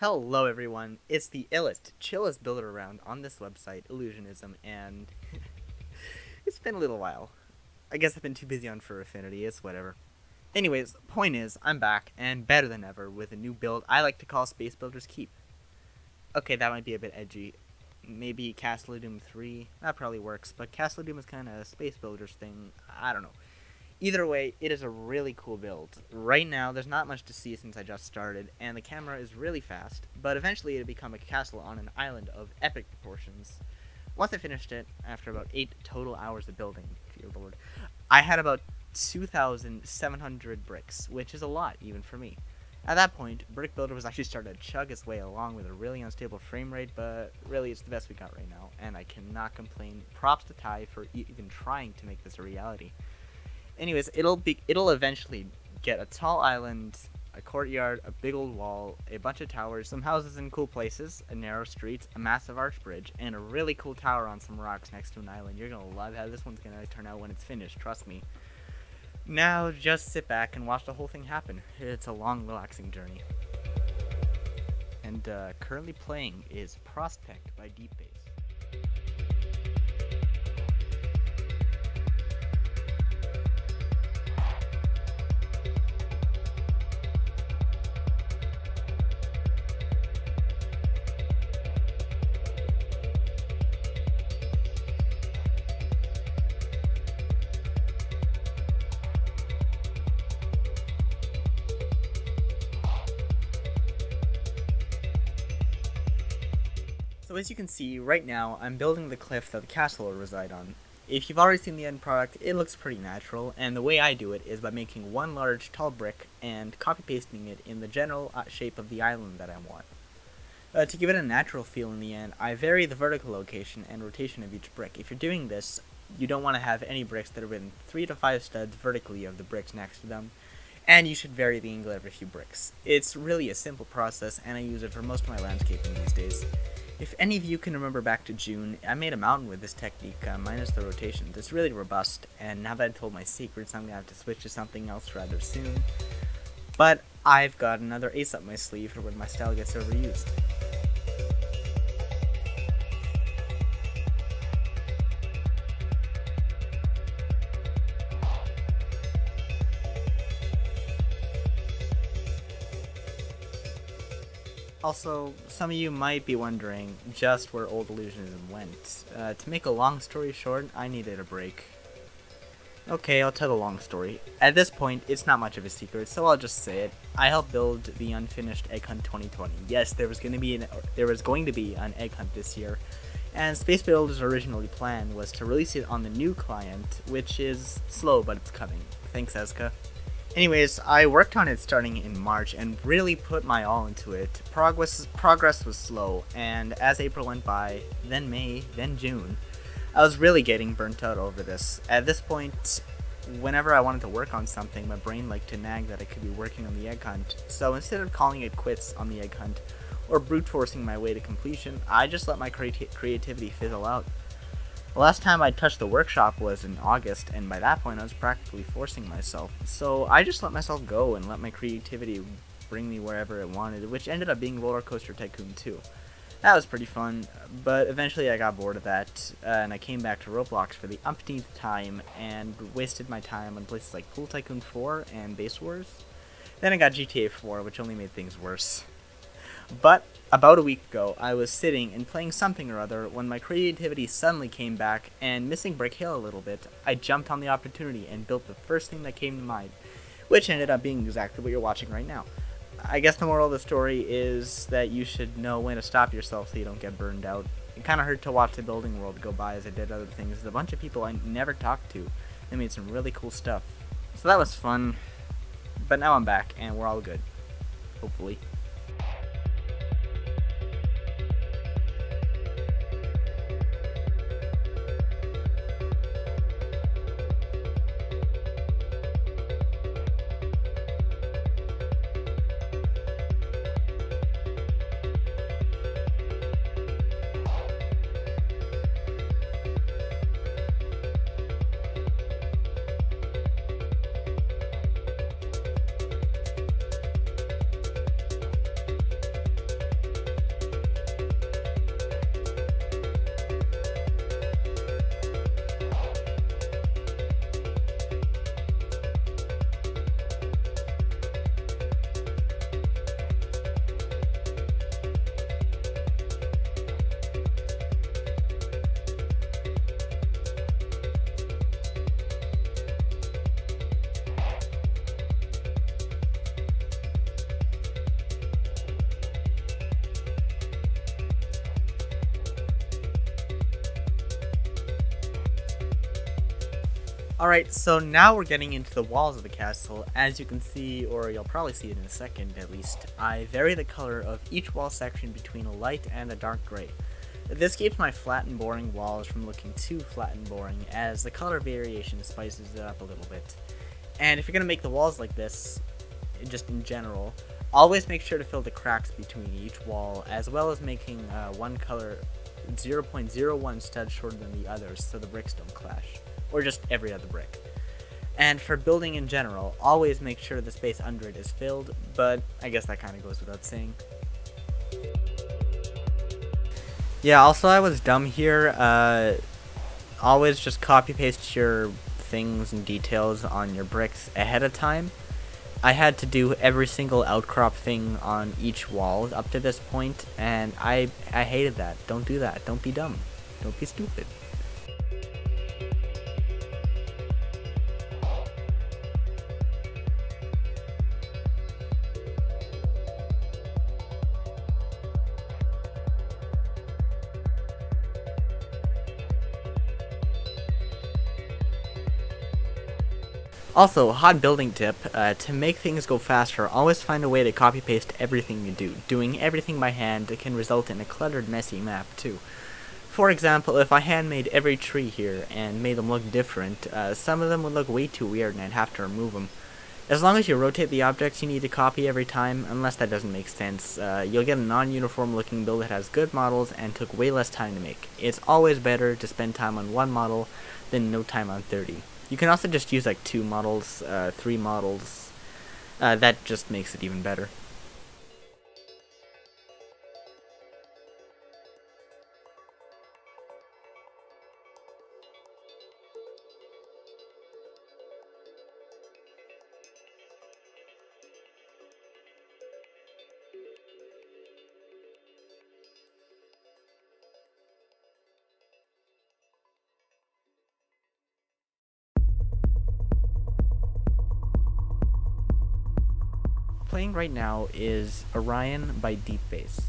Hello everyone, it's the illest, chillest builder around on this website, Illusionism, and it's been a little while. I guess I've been too busy on Fur Affinity, it's whatever. Anyways, point is, I'm back, and better than ever, with a new build I like to call Spacebuilder's Keep. Okay, that might be a bit edgy. Maybe Castle Doom 3, that probably works, but Castle Doom is kind of a Space Builders thing, I don't know. Either way, it is a really cool build. Right now, there's not much to see since I just started, and the camera is really fast, but eventually it'll become a castle on an island of epic proportions. Once I finished it, after about 8 total hours of building, dear lord, I had about 2,700 bricks, which is a lot, even for me. At that point, Brick Builder was actually starting to chug its way along with a really unstable frame rate, but really it's the best we got right now, and I cannot complain. Props to Ty for even trying to make this a reality. Anyways, it'll be it'll eventually get a tall island, a courtyard, a big old wall, a bunch of towers, some houses in cool places, a narrow street, a massive arch bridge, and a really cool tower on some rocks next to an island. You're gonna love how this one's gonna turn out when it's finished, trust me. Now just sit back and watch the whole thing happen. It's a long, relaxing journey. And uh, currently playing is Prospect by Deepbass. As you can see, right now, I'm building the cliff that the castle will reside on. If you've already seen the end product, it looks pretty natural, and the way I do it is by making one large tall brick and copy-pasting it in the general uh, shape of the island that I want. Uh, to give it a natural feel in the end, I vary the vertical location and rotation of each brick. If you're doing this, you don't want to have any bricks that are within 3 to 5 studs vertically of the bricks next to them, and you should vary the angle every few bricks. It's really a simple process, and I use it for most of my landscaping these days. If any of you can remember back to June, I made a mountain with this technique, uh, minus the rotations. It's really robust, and now that I've told my secrets, I'm going to have to switch to something else rather soon. But I've got another ace up my sleeve for when my style gets overused. Also, some of you might be wondering just where Old Illusionism went. Uh, to make a long story short, I needed a break. Okay, I'll tell the long story. At this point, it's not much of a secret, so I'll just say it. I helped build the unfinished Egg Hunt 2020. Yes, there was going to be an there was going to be an Egg Hunt this year, and Spacebuilder's originally plan was to release it on the new client, which is slow, but it's coming. Thanks, Eska. Anyways, I worked on it starting in March and really put my all into it. Progress progress was slow, and as April went by, then May, then June, I was really getting burnt out over this. At this point, whenever I wanted to work on something, my brain liked to nag that I could be working on the egg hunt. So instead of calling it quits on the egg hunt or brute forcing my way to completion, I just let my creati creativity fizzle out. The last time I touched the workshop was in August, and by that point I was practically forcing myself. So I just let myself go and let my creativity bring me wherever it wanted, which ended up being Roller Coaster Tycoon 2. That was pretty fun, but eventually I got bored of that, uh, and I came back to Roblox for the umpteenth time, and wasted my time on places like Pool Tycoon 4 and Base Wars. Then I got GTA 4, which only made things worse. But about a week ago, I was sitting and playing something or other when my creativity suddenly came back, and missing Brick Hill a little bit, I jumped on the opportunity and built the first thing that came to mind, which ended up being exactly what you're watching right now. I guess the moral of the story is that you should know when to stop yourself so you don't get burned out. It kind of hurt to watch the building world go by as I did other things. There's a bunch of people I never talked to. They made some really cool stuff. So that was fun. But now I'm back, and we're all good. Hopefully. Alright, so now we're getting into the walls of the castle. As you can see, or you'll probably see it in a second at least, I vary the color of each wall section between a light and a dark gray. This keeps my flat and boring walls from looking too flat and boring, as the color variation spices it up a little bit. And if you're going to make the walls like this, just in general, always make sure to fill the cracks between each wall, as well as making uh, one color 0.01 studs shorter than the others so the bricks don't clash or just every other brick. And for building in general, always make sure the space under it is filled, but I guess that kind of goes without saying. Yeah, also I was dumb here. Uh, always just copy paste your things and details on your bricks ahead of time. I had to do every single outcrop thing on each wall up to this point, and I I hated that. Don't do that. Don't be dumb. Don't be stupid. Also, hot building tip, uh, to make things go faster, always find a way to copy paste everything you do. Doing everything by hand can result in a cluttered, messy map, too. For example, if I handmade every tree here and made them look different, uh, some of them would look way too weird and I'd have to remove them. As long as you rotate the objects you need to copy every time, unless that doesn't make sense, uh, you'll get a non-uniform looking build that has good models and took way less time to make. It's always better to spend time on one model than no time on 30. You can also just use like two models, uh, three models. Uh, that just makes it even better. Playing right now is Orion by Deep Bass.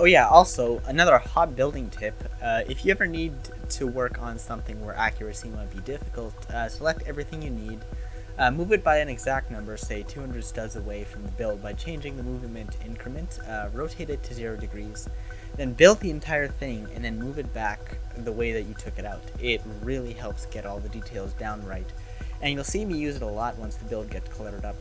Oh yeah, also, another hot building tip, uh, if you ever need to work on something where accuracy might be difficult, uh, select everything you need, uh, move it by an exact number, say 200 studs away from the build by changing the movement increment, uh, rotate it to 0 degrees, then build the entire thing and then move it back the way that you took it out. It really helps get all the details down right, and you'll see me use it a lot once the build gets cluttered up.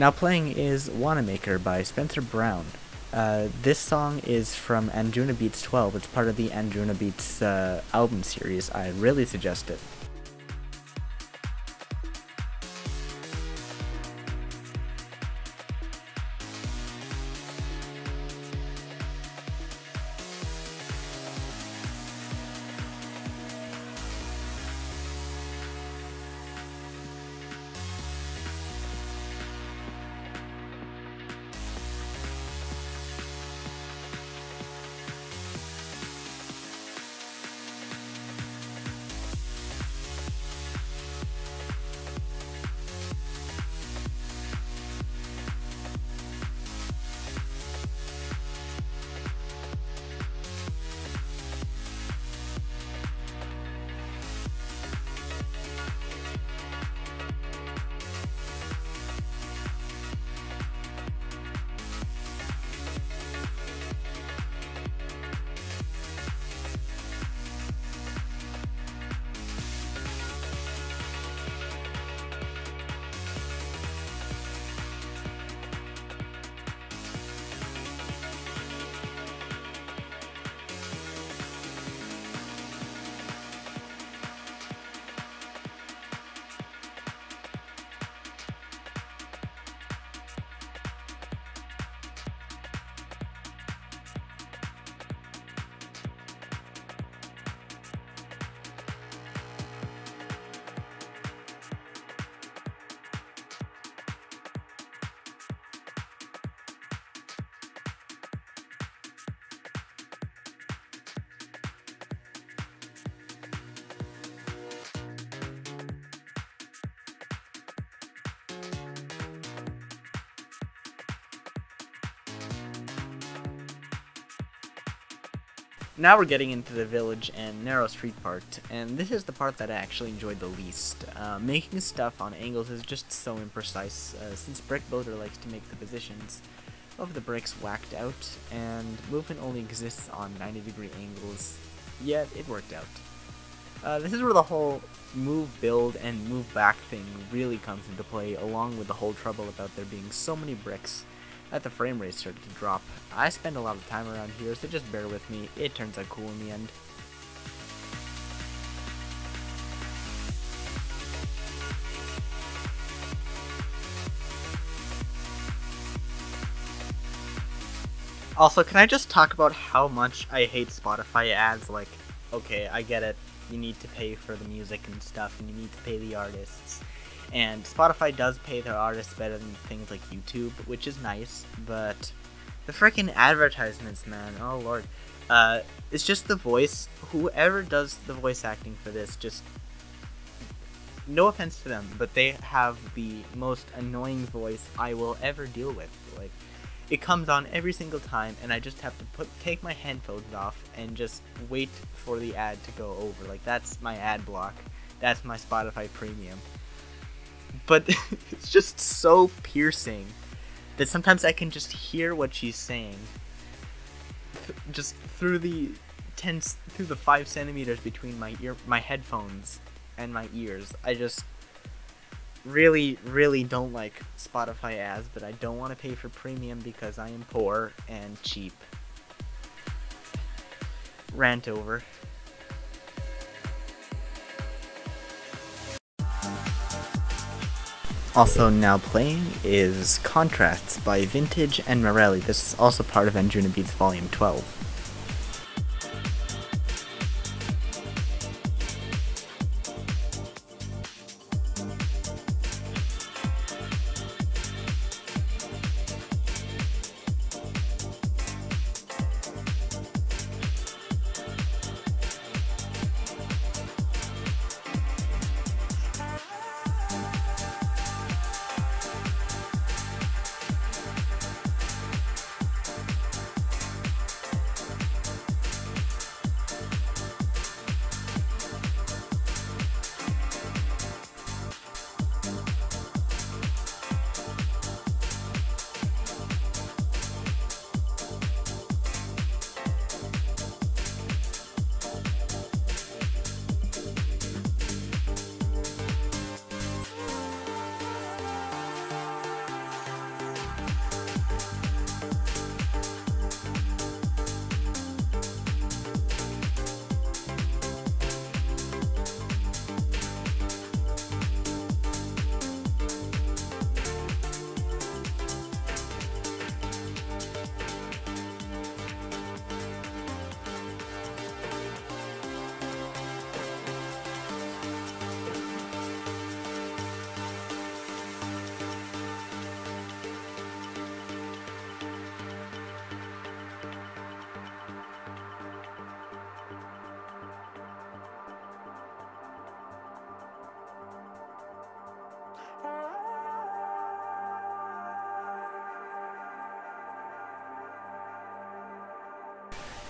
Now playing is Wannamaker by Spencer Brown. Uh, this song is from Anjunabeats 12. It's part of the Anjunabeats uh, album series. I really suggest it. Now we're getting into the village and narrow street part, and this is the part that I actually enjoyed the least. Uh, making stuff on angles is just so imprecise, uh, since Brick Builder likes to make the positions of the bricks whacked out, and movement only exists on 90 degree angles, yet it worked out. Uh, this is where the whole move build and move back thing really comes into play, along with the whole trouble about there being so many bricks that the frame rate started to drop. I spend a lot of time around here, so just bear with me. It turns out cool in the end. Also, can I just talk about how much I hate Spotify ads? Like, okay, I get it. You need to pay for the music and stuff, and you need to pay the artists. And Spotify does pay their artists better than things like YouTube, which is nice, but the freaking advertisements, man, oh lord. Uh, it's just the voice. Whoever does the voice acting for this, just no offense to them, but they have the most annoying voice I will ever deal with. Like, it comes on every single time, and I just have to put take my headphones off and just wait for the ad to go over. Like, that's my ad block. That's my Spotify Premium but it's just so piercing that sometimes I can just hear what she's saying th- just through the ten through the five centimeters between my ear my headphones and my ears. I just really really don't like Spotify ads, but I don't want to pay for premium because I am poor and cheap. Rant over. Also now playing is Contrasts by Vintage and Morelli. This is also part of Anjunabeats Volume 12.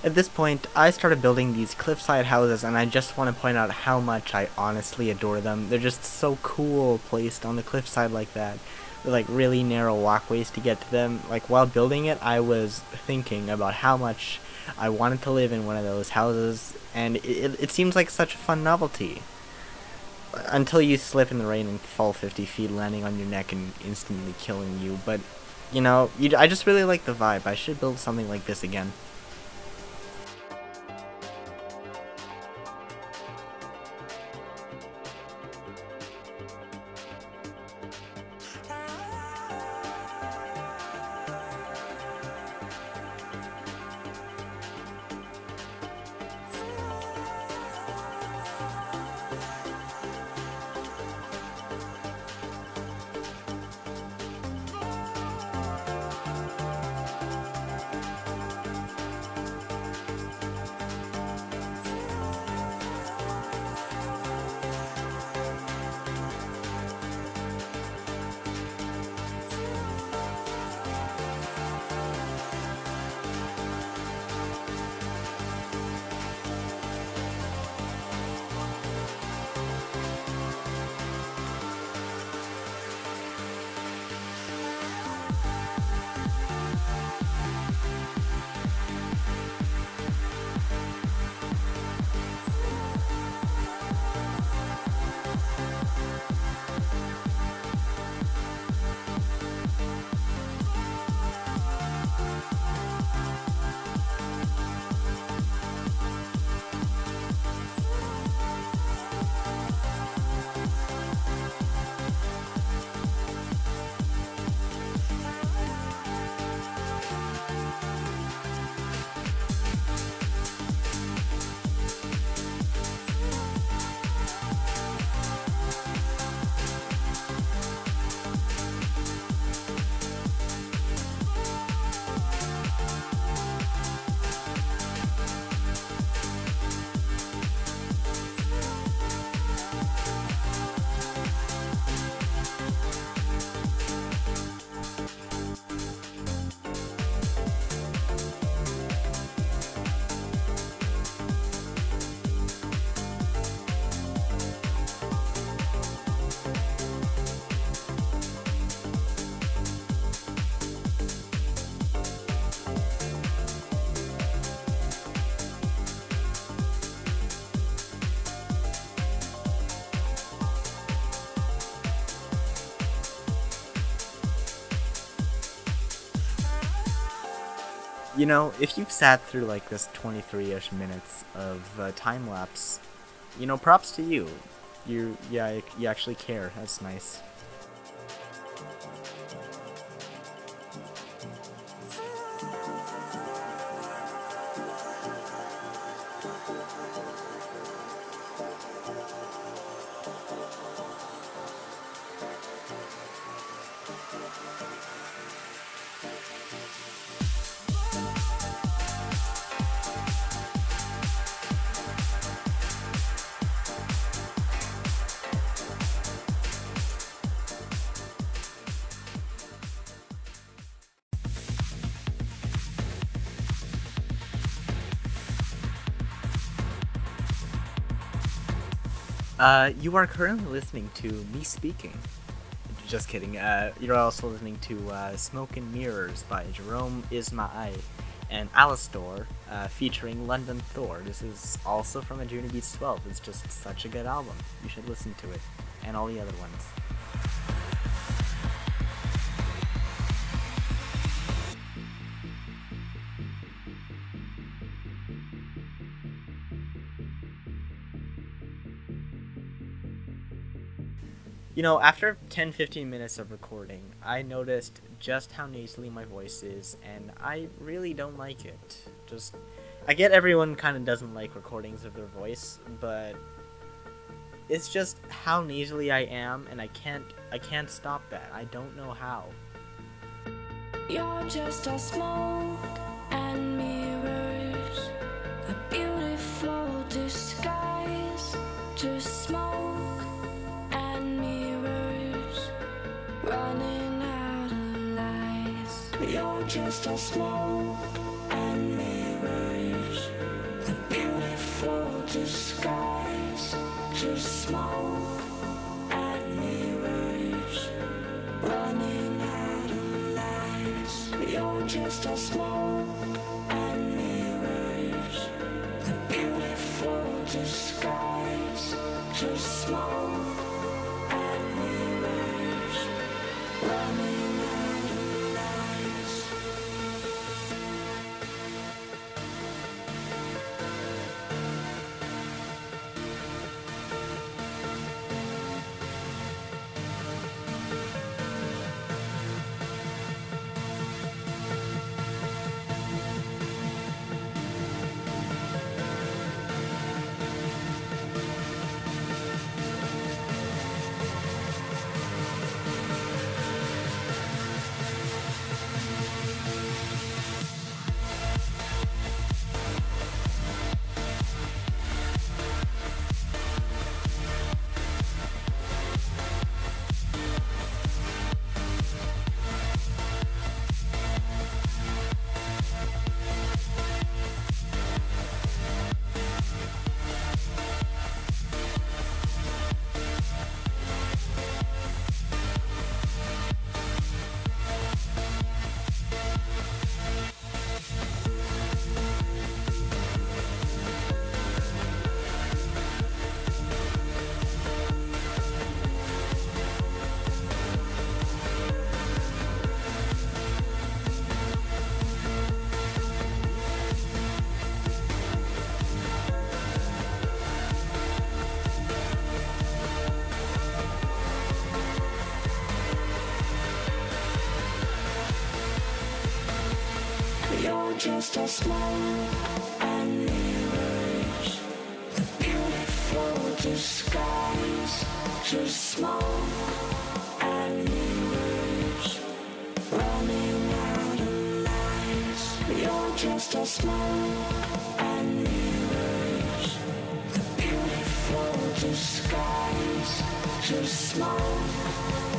At this point, I started building these cliffside houses, and I just want to point out how much I honestly adore them. They're just so cool placed on the cliffside like that. With, like really narrow walkways to get to them. Like while building it, I was thinking about how much I wanted to live in one of those houses, and it, it, seems like such a fun novelty. Until you slip in the rain and fall 50 feet, landing on your neck and instantly killing you. But, you know, you, I just really like the vibe. I should build something like this again. You know, if you've sat through like this 23-ish minutes of uh, time lapse, you know, props to you. You, yeah, you actually care. That's nice. Uh, you are currently listening to me speaking. Just kidding. Uh, you're also listening to uh, Smoke and Mirrors by Jerome Isma-Ae and Alastor uh, featuring London Thor. This is also from Anjunabeats 12. It's just such a good album. You should listen to it. And all the other ones. You know, after 10 15 minutes of recording, I noticed just how nasally my voice is, and I really don't like it. Just. I get everyone kind of doesn't like recordings of their voice, but. It's just how nasally I am, and I can't. I can't stop that. I don't know how. You're just a smoke just a smoke and mirrors, a beautiful disguise. Just smoke and mirrors, running out of lights. You're just a smoke and mirrors, a beautiful disguise. Just smoke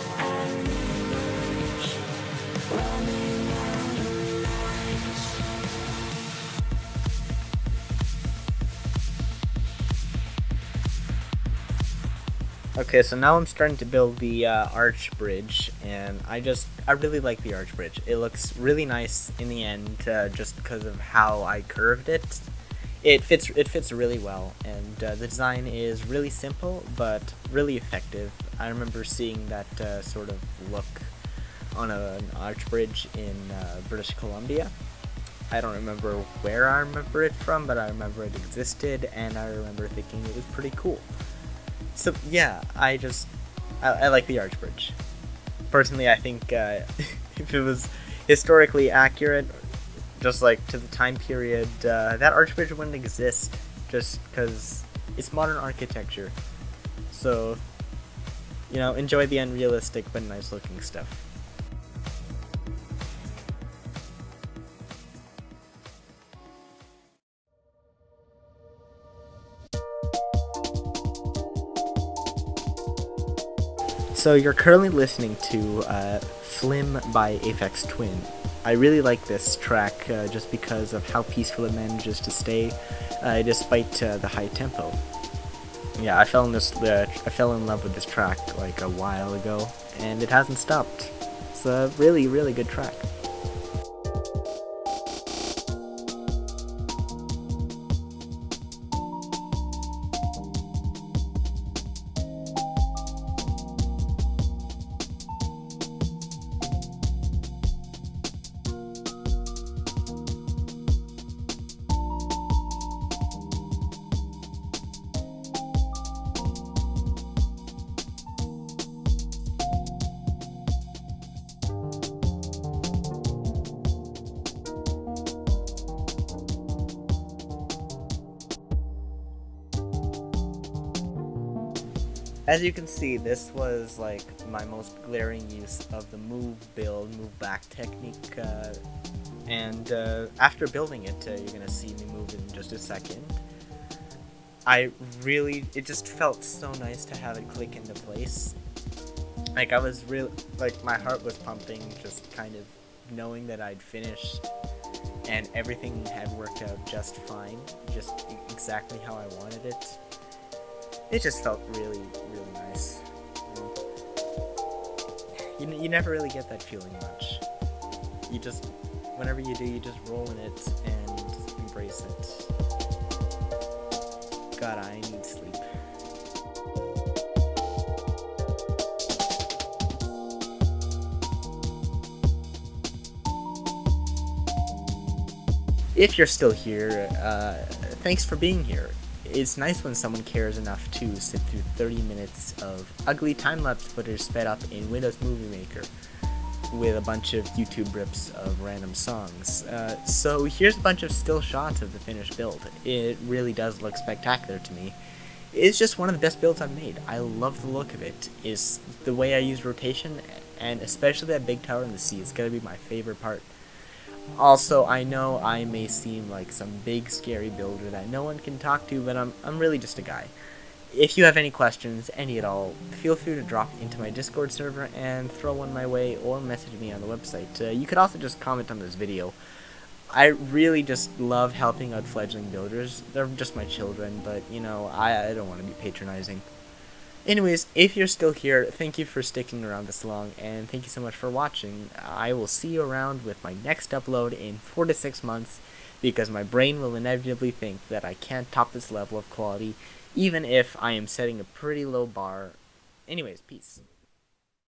Okay, so now I'm starting to build the uh, arch bridge, and I just I really like the arch bridge. It looks really nice in the end, uh, just because of how I curved it. It fits it fits really well, and uh, the design is really simple but really effective. I remember seeing that uh, sort of look on a, an arch bridge in uh, British Columbia. I don't remember where I remember it from, but I remember it existed, and I remember thinking it was pretty cool. So yeah, I just I, I like the arch bridge. Personally, I think uh, if it was historically accurate, just like to the time period, uh, that arch bridge wouldn't exist. Just because it's modern architecture. So you know, enjoy the unrealistic but nice looking stuff. So you're currently listening to uh, Flim by Aphex Twin. I really like this track uh, just because of how peaceful it manages to stay, uh, despite uh, the high tempo. Yeah, I fell in this. Uh, I fell in love with this track like a while ago, and it hasn't stopped. It's a really, really good track. As you can see, this was like my most glaring use of the move build, move back technique. Uh, and uh, after building it, uh, you're gonna see me move in just a second. I really, it just felt so nice to have it click into place. Like I was real, like my heart was pumping, just kind of knowing that I'd finished and everything had worked out just fine, just exactly how I wanted it it just felt really, really nice. You, you never really get that feeling much. You just, whenever you do, you just roll in it and embrace it. God, I need sleep. If you're still here, uh, thanks for being here. It's nice when someone cares enough to sit through 30 minutes of ugly time-lapse footage sped up in Windows Movie Maker with a bunch of YouTube rips of random songs. Uh, so here's a bunch of still shots of the finished build. It really does look spectacular to me. It's just one of the best builds I've made. I love the look of it. Is the way I use rotation, and especially that big tower in the sea. It's gonna be my favorite part. Also, I know I may seem like some big scary builder that no one can talk to, but I'm, I'm really just a guy. If you have any questions, any at all, feel free to drop into my Discord server and throw one my way or message me on the website. Uh, you could also just comment on this video. I really just love helping out fledgling builders. They're just my children, but you know, I, I don't want to be patronizing. Anyways, if you're still here, thank you for sticking around this long, and thank you so much for watching. I will see you around with my next upload in 4 to 6 months, because my brain will inevitably think that I can't top this level of quality, even if I am setting a pretty low bar. Anyways, peace.